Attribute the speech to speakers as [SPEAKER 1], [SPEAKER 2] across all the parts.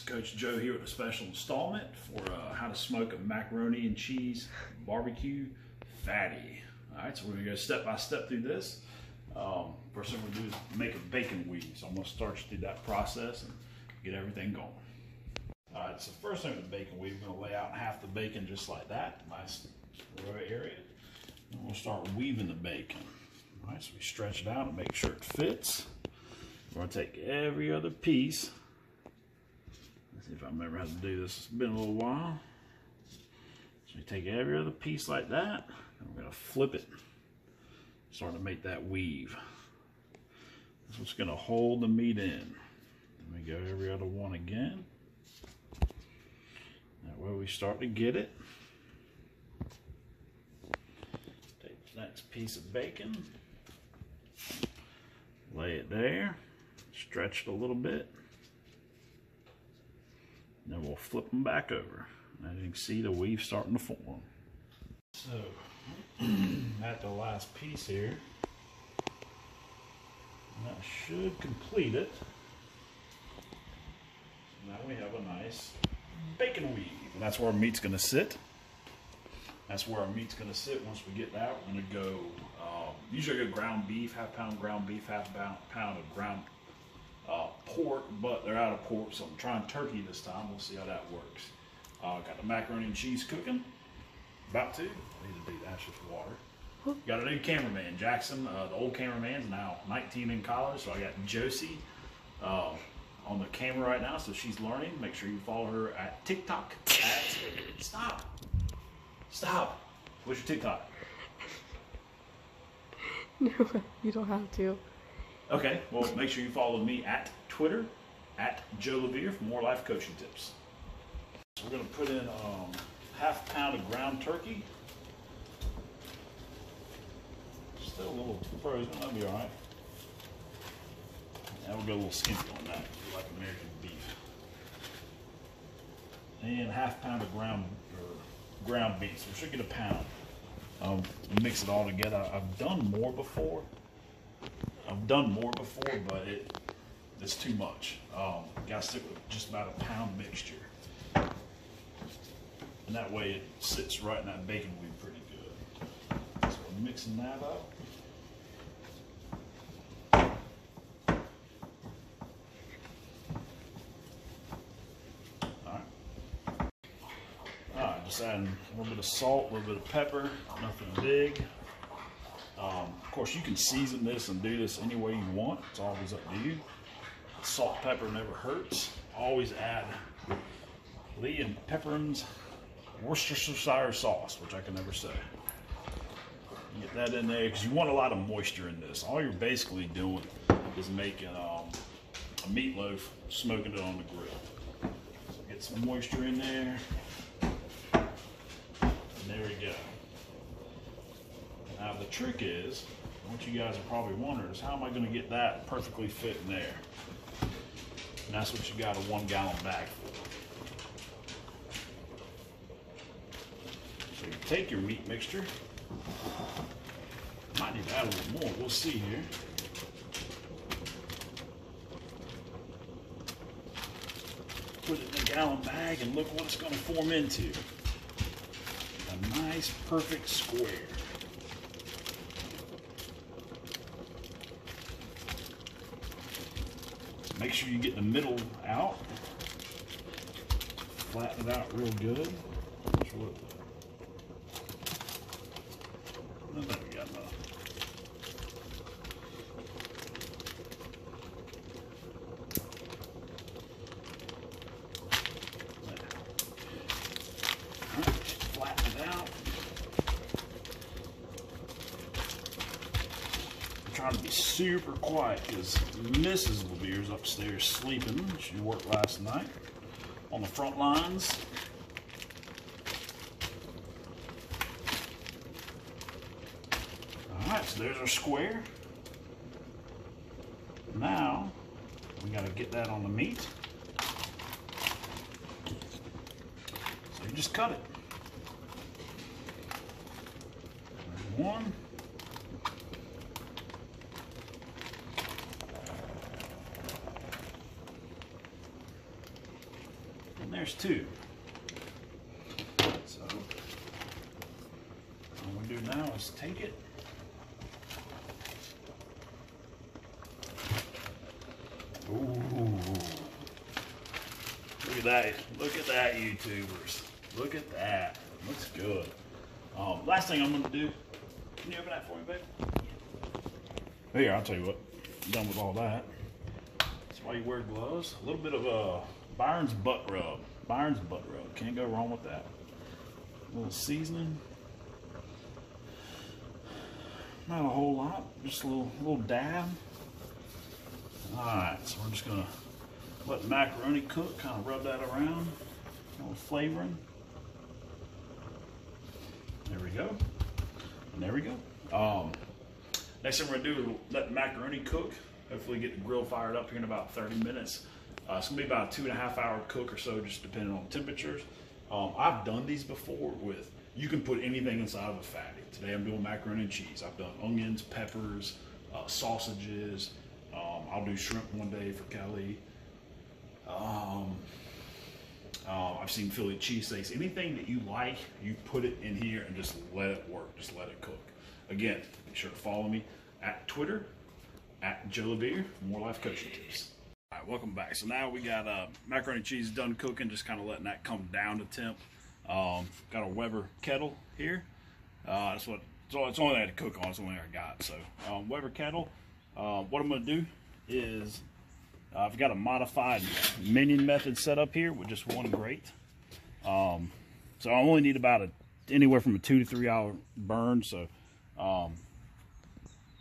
[SPEAKER 1] Coach Joe here with a special installment for uh, how to smoke a macaroni and cheese barbecue fatty. All right, so we're gonna go step by step through this. Um, first thing we're gonna do is make a bacon weave. So I'm gonna start you through that process and get everything going. All right, so first thing with the bacon weave, we're gonna lay out half the bacon just like that, nice row area. And we'll start weaving the bacon. All right, so we stretch it out and make sure it fits. We're gonna take every other piece if I remember how to do this. It's been a little while. So you take every other piece like that, and we're gonna flip it. Start to make that weave. That's what's gonna hold the meat in. Then we go every other one again. That way we start to get it. Take the next piece of bacon, lay it there, stretch it a little bit. Then we'll flip them back over. As you can see, the weave starting to form. So, at the last piece here, that should complete it. So now we have a nice bacon weave. And that's where our meat's gonna sit. That's where our meat's gonna sit once we get that. We're gonna go, um, usually I go ground beef, half pound ground beef, half pound, of ground pork, but they're out of pork, so I'm trying turkey this time. We'll see how that works. Uh, got the macaroni and cheese cooking. About to. I need to do that's just water. Got a new cameraman, Jackson. Uh, the old cameraman's now 19 in college, so I got Josie uh, on the camera right now, so she's learning. Make sure you follow her at TikTok. At, stop. Stop. What's your TikTok?
[SPEAKER 2] No, you don't have to.
[SPEAKER 1] Okay, well, make sure you follow me at Twitter, at Joe Lovier for more life coaching tips. So we're going to put in um, half pound of ground turkey. Still a little frozen, that'll be all right. Now we'll go a little skimpy on that, like American beef. And half pound of ground or ground beef, so we should get a pound. Um, mix it all together. I've done more before, I've done more before, but it it's too much. Um, Got to stick with just about a pound mixture, and that way it sits right in that bacon weave pretty good. So I'm mixing that up. All right, just adding a little bit of salt, a little bit of pepper, nothing big. Um, of course, you can season this and do this any way you want. It's always up to you. Salt, pepper never hurts. Always add Lee and Pepperin's Worcestershire sauce, which I can never say. Get that in there because you want a lot of moisture in this. All you're basically doing is making um, a meatloaf, smoking it on the grill. So get some moisture in there. And there we go. Now the trick is, what you guys are probably wondering is how am I going to get that perfectly fit in there? And that's what you got a one gallon bag for. So you take your meat mixture. Might need to add a little more, we'll see here. Put it in a gallon bag and look what it's going to form into. A nice perfect square. Make sure you get the middle out. Flatten it out real good. Sure. And then we got enough. Flatten it out. I'm trying to be super quiet because Mrs. Lovier's upstairs sleeping. She worked last night on the front lines. All right, so there's our square. Now, we got to get that on the meat. So you just cut it. There's one. And there's two. So all we do now is take it. Ooh. Look at that. Look at that, YouTubers. Look at that. Looks good. Um, last thing I'm going to do. Can you open that for me, babe? Here, I'll tell you what. I'm done with all that. That's why you wear gloves. A little bit of uh, Byron's butt rub. Byron's butt rub. Can't go wrong with that. A little seasoning. Not a whole lot. Just a little, little dab. Alright, so we're just to let macaroni cook, kind of rub that around, a little flavoring. There we go. And there we go. Um, next thing we're gonna do is let the macaroni cook. Hopefully get the grill fired up here in about 30 minutes. Uh, it's gonna be about a two and a half hour cook or so, just depending on temperatures. Um, I've done these before with, you can put anything inside of a fatty. Today I'm doing macaroni and cheese. I've done onions, peppers, uh, sausages. Um, I'll do shrimp one day for Kelly. Um, uh, I've seen Philly cheesesteaks. Anything that you like, you put it in here and just let it work. Just let it cook. Again, be sure to follow me at Twitter, at Joe for more life coaching tips. Welcome back. So now we got uh, macaroni and cheese done cooking, just kind of letting that come down to temp. Um, got a Weber kettle here. Uh, that's what. So it's only I had to cook on. It's only I got. So um, Weber kettle. Uh, what I'm to do is uh, I've got a modified minion method set up here with just one grate. Um, so I only need about a anywhere from a two to three hour burn. So um,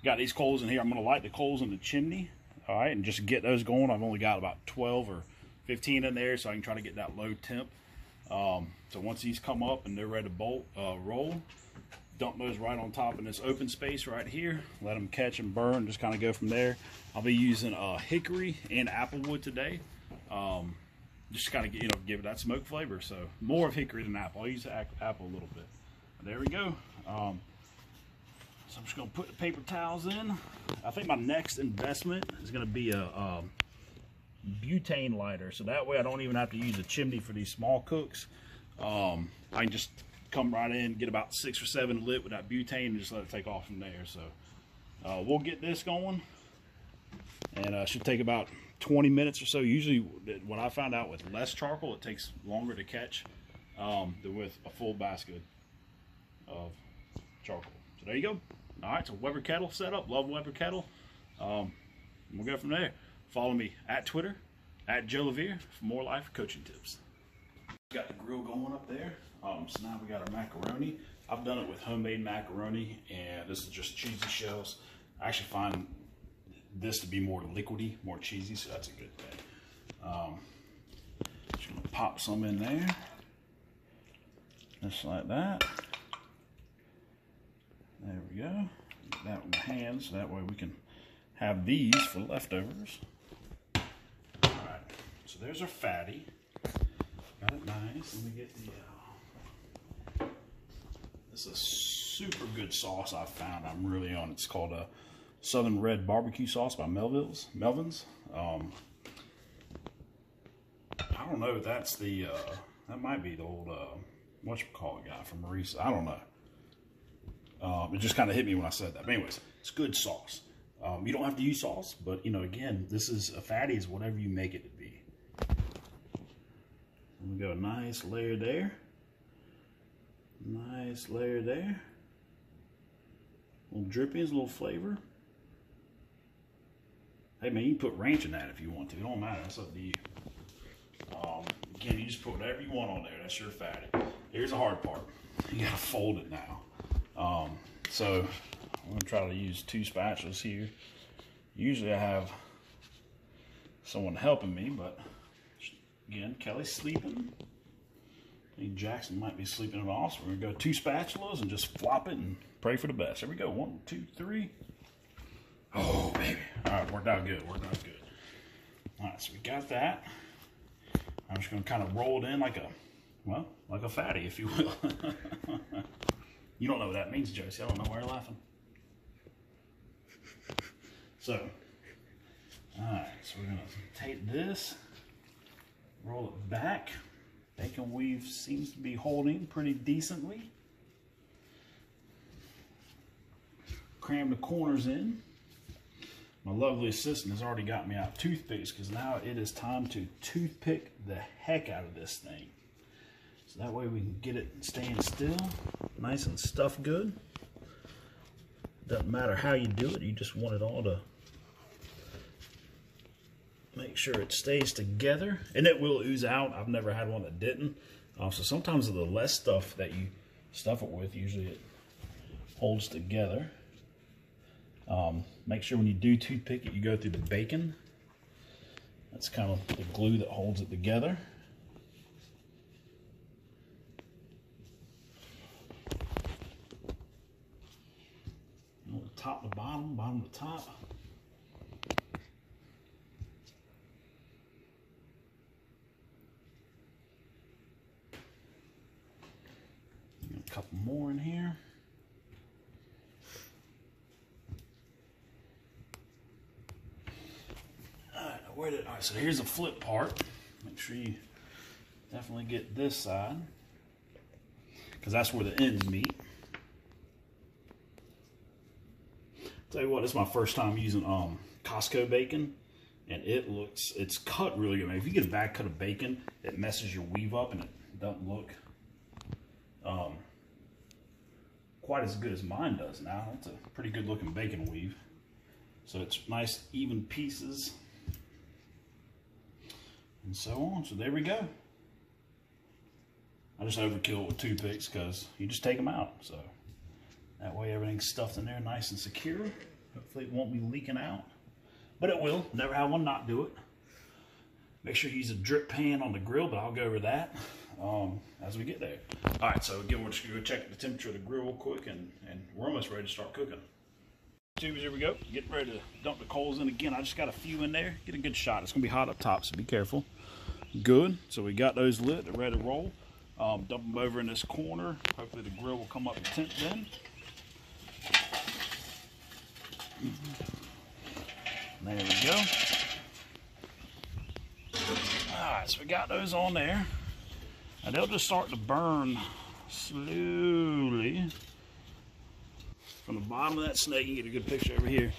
[SPEAKER 1] got these coals in here. I'm to light the coals in the chimney. All right, and just get those going. I've only got about 12 or 15 in there, so I can try to get that low temp. Um, so once these come up and they're ready to bolt, uh, roll, dump those right on top in this open space right here. Let them catch and burn. Just kind of go from there. I'll be using uh, hickory and applewood today. Um, just kind of you know give it that smoke flavor. So more of hickory than apple. I'll use apple a little bit. There we go. Um, so I'm just gonna put the paper towels in. I think my next investment is gonna be a um, butane lighter. So that way I don't even have to use a chimney for these small cooks. Um, I can just come right in, get about six or seven lit with that butane and just let it take off from there. So uh, we'll get this going and uh, should take about 20 minutes or so. Usually what I found out with less charcoal, it takes longer to catch um, than with a full basket of charcoal. There you go. All right, so Weber kettle set up. Love Weber kettle. Um, we'll go from there. Follow me at Twitter, at Joe Lovier for more life coaching tips. Got the grill going up there. Um, so now we got our macaroni. I've done it with homemade macaroni, and this is just cheesy shells. I actually find this to be more liquidy, more cheesy, so that's a good thing. Um, just gonna pop some in there, just like that. There we go. Get that with my hands, so that way we can have these for leftovers. All right, so there's our fatty. Got it nice. Let me get the. Uh, this is a super good sauce I found. I'm really on. It's called a Southern Red Barbecue Sauce by Melville's. Melvin's. Um, I don't know. That's the. Uh, that might be the old. Uh, what you call it guy from Maurice. I don't know. Um, it just kind of hit me when I said that. But anyways, it's good sauce. Um, you don't have to use sauce, but you know, again, this is a fatty is whatever you make it to be. We got a nice layer there. Nice layer there. Little drippings, a little flavor. Hey man, you can put ranch in that if you want to. It don't matter. That's up to you. Um, again, you just put whatever you want on there. That's your fatty. Here's the hard part. You gotta fold it now. Um, so I'm gonna try to use two spatulas here. Usually I have someone helping me, but again, Kelly's sleeping. I think Jackson might be sleeping at all, so we're gonna go two spatulas and just flop it and pray for the best. Here we go, one, two, three. Oh, baby. All right, worked out good, worked out good. All right, so we got that. I'm just gonna kind of roll it in like a, well, like a fatty, if you will. you don't know what that means, Josie. I don't know why you're laughing. So, all right, so we're gonna take this, roll it back. Bacon weave seems to be holding pretty decently. Cram the corners in. My lovely assistant has already got me out toothpicks because now it is time to toothpick the heck out of this thing. That way we can get it staying still, nice and stuffed good. Doesn't matter how you do it, you just want it all to make sure it stays together. And it will ooze out. I've never had one that didn't. Um, so sometimes the less stuff that you stuff it with, usually it holds together. Um, make sure when you do toothpick it, you go through the bacon. That's kind of the glue that holds it together. Top to bottom, bottom to top. A couple more in here. Alright, where did alright, so here's the flip part. Make sure you definitely get this side. Because that's where the ends meet. Tell you what, this is my first time using um, Costco bacon, and it looks, it's cut really good. if you get a bad cut of bacon, it messes your weave up and it doesn't look um, quite as good as mine does now. It's a pretty good looking bacon weave. So it's nice even pieces and so on. So there we go. I just overkill with toothpicks because you just take them out. So that way everything's stuffed in there nice and secure. Hopefully it won't be leaking out. But it will. Never have one not do it. Make sure you use a drip pan on the grill, but I'll go over that um, as we get there. All right, so again, we're just gonna go check the temperature of the grill real quick and, and we're almost ready to start cooking. Tubes, here we go. Getting ready to dump the coals in again. I just got a few in there. Get a good shot. It's gonna be hot up top, so be careful. Good. So we got those lit. They're ready to roll. Um, dump them over in this corner. Hopefully the grill will come up to temp then. There we go. Alright, so we got those on there. And they'll just start to burn slowly. From the bottom of that snake, you get a good picture over here.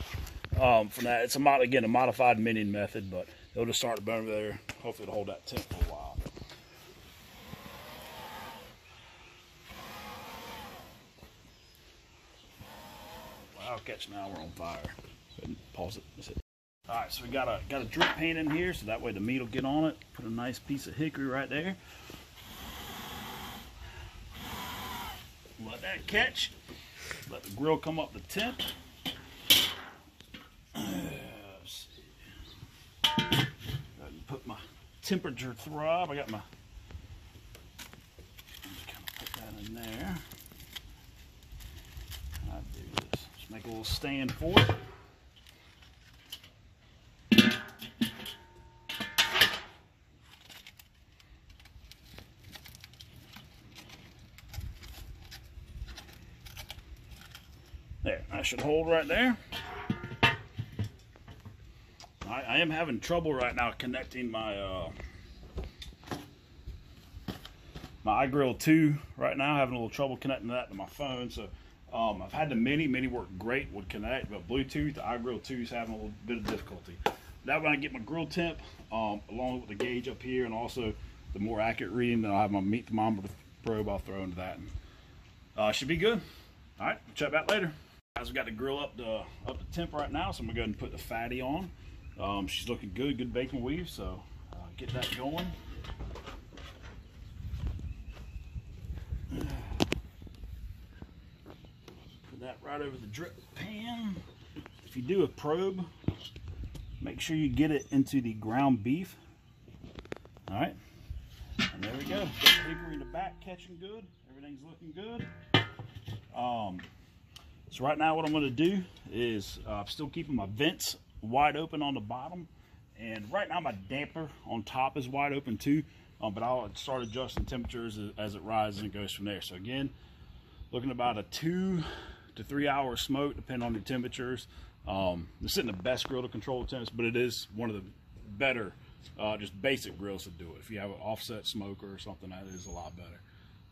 [SPEAKER 1] Um, from that, it's a mod again a modified minion method, but they'll just start to burn over there. Hopefully, it'll hold that temp for a while. I'll catch now we're on fire. Pause it. That's it. All right, so we got a got a drip pan in here, so that way the meat will get on it. Put a nice piece of hickory right there. Let that catch. Let the grill come up to temp. Uh, put my temperature throb. I got my. Just kind of put that in there. A stand for. There, I should hold right there. I, I am having trouble right now connecting my uh, my iGrill 2 right now, having a little trouble connecting that to my phone, so um, I've had the Mini. Mini worked great, would connect, but Bluetooth, the iGrill 2 is having a little bit of difficulty. That when I get my grill temp, um, along with the gauge up here, and also the more accurate reading, then I'll have my meat thermometer probe. I'll throw into that, and uh, should be good. All right, check back later. Guys, we got the grill up to up to temp right now, so I'm gonna go ahead and put the fatty on. Um, she's looking good, good bacon weave, so uh, get that going. That right over the drip pan. If you do a probe, make sure you get it into the ground beef. All right, and there we go. Hickory in the back catching good. Everything's looking good. Um, so right now what I'm gonna do is uh, I'm still keeping my vents wide open on the bottom. And right now my damper on top is wide open too. Um, but I'll start adjusting temperatures as, as it rises and goes from there. So again, looking about a two to three hours smoke, depending on the temperatures. Um, this isn't the best grill to control temps, but it is one of the better uh, just basic grills to do it. If you have an offset smoker or something, that is a lot better.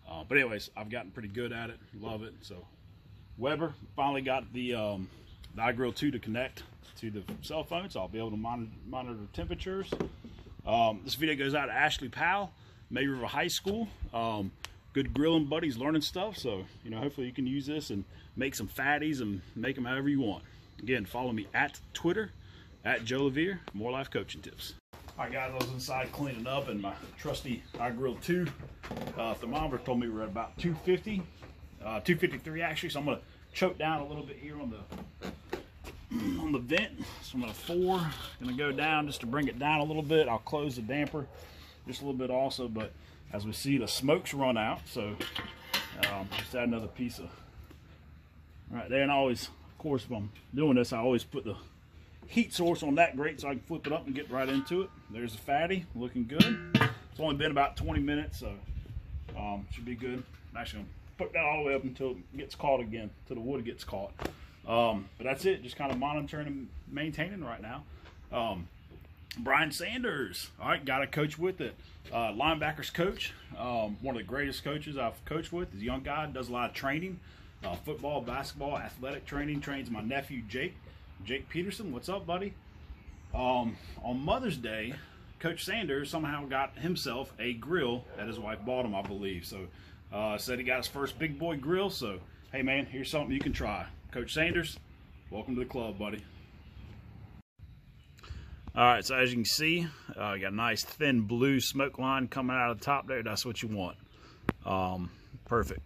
[SPEAKER 1] Uh, but anyways, I've gotten pretty good at it. Love it. So Weber finally got the um, the iGrill 2 to connect to the cell phone, so I'll be able to monitor, monitor temperatures. Um, this video goes out to Ashley Powell, May River High School. Um, good grilling buddies learning stuff, so you know hopefully you can use this and make some fatties and make them however you want. Again, follow me at Twitter at Joe Lovier. More life coaching tips. All right, guys, I was inside cleaning up, and my trusty iGrill 2 uh, thermometer told me we're at about 250, uh, 253 actually. So I'm gonna choke down a little bit here on the on the vent. So I'm gonna four, gonna go down just to bring it down a little bit. I'll close the damper just a little bit also, but as we see, the smoke's run out, so um, just add another piece of right there. And I always, of course, if I'm doing this, I always put the heat source on that grate so I can flip it up and get right into it. There's the fatty, looking good. It's only been about 20 minutes, so um, should be good. I'm actually gonna put that all the way up until it gets caught again, until the wood gets caught. Um, but that's it, just kind of monitoring and maintaining right now. Um, Brian Sanders, all right, got a coach with it. Uh, linebackers coach, um, one of the greatest coaches I've coached with. He's a young guy, does a lot of training, uh, football, basketball, athletic training. Trains my nephew Jake, Jake Peterson. What's up, buddy? Um, on Mother's Day, Coach Sanders somehow got himself a grill that his wife bought him, I believe. So uh, said he got his first big boy grill. So hey, man, here's something you can try. Coach Sanders, welcome to the club, buddy. All right, so as you can see, uh, you got a nice thin blue smoke line coming out of the top there. That's what you want. Um, perfect.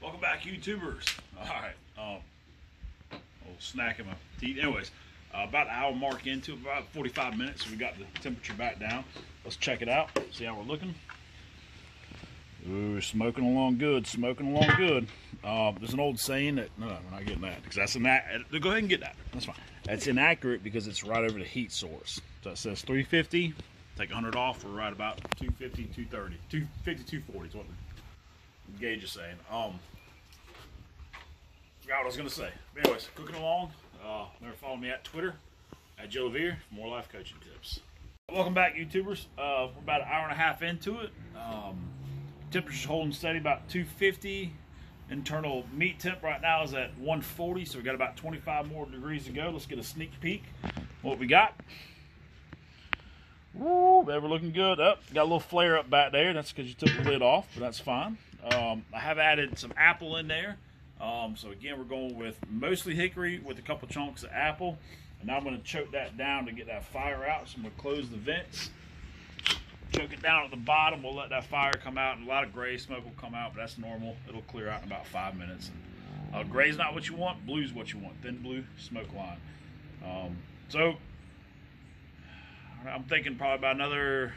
[SPEAKER 1] Welcome back, YouTubers. All right, um, little snack in my teeth. Anyways, uh, about an hour mark into about 45 minutes. We got the temperature back down. Let's check it out. See how we're looking. Ooh, smoking along good. Smoking along good. Uh, there's an old saying that no, we're not getting that because that's an. Go ahead and get that. That's fine. That's inaccurate because it's right over the heat source. So it says 350. Take 100 off. We're right about 250, 230, 250, 240 is what the gauge is saying. Um, forgot what I was gonna say. But anyways, cooking along. Uh, remember follow me at Twitter at Joe Lovier for more life coaching tips. Welcome back, YouTubers. Uh, we're about an hour and a half into it. Um, temperature's holding steady about 250 internal meat temp right now is at 140 so we got about 25 more degrees to go. Let's get a sneak peek. What we got? Woo, ever looking good. Up oh, got a little flare up back there. That's because you took the lid off but that's fine. Um, i have added some apple in there. Um, so again we're going with mostly hickory with a couple chunks of apple. And now i'm going to choke that down to get that fire out. So i'm going to close the vents choke it down at the bottom. We'll let that fire come out, and a lot of gray smoke will come out, but that's normal. It'll clear out in about five minutes. Uh, gray's not what you want. Blue's what you want. Thin blue smoke line. Um, so I'm thinking probably about another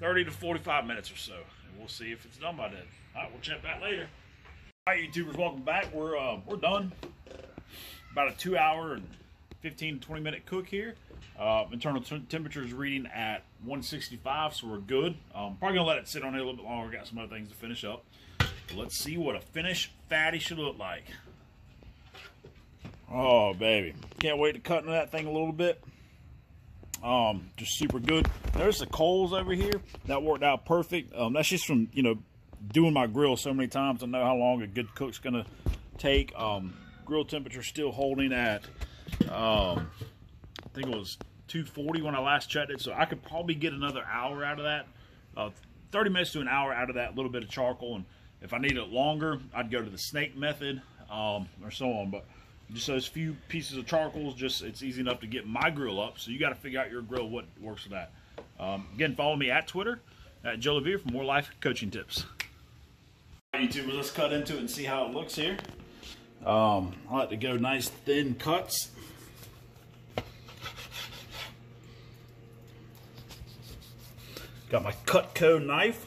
[SPEAKER 1] 30 to 45 minutes or so, and we'll see if it's done by then. All right, we'll check back later. All right, YouTubers, welcome back. We're uh, we're done. About a two hour and 15 to 20 minute cook here. Uh, internal temperature is reading at 165, so we're good. Um, probably gonna let it sit on here a little bit longer. Got some other things to finish up. Let's see what a finished fatty should look like. Oh baby, can't wait to cut into that thing a little bit. Um, just super good. There's the coals over here. That worked out perfect. Um, that's just from you know doing my grill so many times. I know how long a good cook's gonna take. Um, grill temperature still holding at um, think it was 240 when I last checked it, so I could probably get another hour out of that. Uh, 30 minutes to an hour out of that little bit of charcoal, and if I need it longer, I'd go to the snake method um, or so on. But just those few pieces of charcoal, just it's easy enough to get my grill up. So you got to figure out your grill what works for that. Um, again, follow me at Twitter at Joe Lovier for more life coaching tips. YouTubers, let's cut into it and see how it looks here. Um, I like to go nice thin cuts. Got my Cutco knife.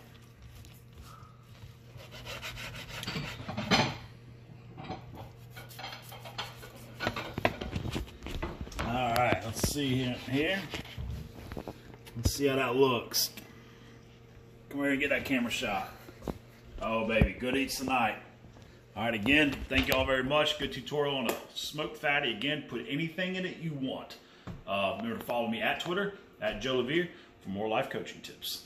[SPEAKER 1] All right, let's see here. Let's see how that looks. Come here and get that camera shot. Oh, baby, good eats tonight. All right, again, thank y'all very much. Good tutorial on a smoked fatty. Again, put anything in it you want. Uh, remember to follow me at Twitter at Joe Lovier more life coaching tips.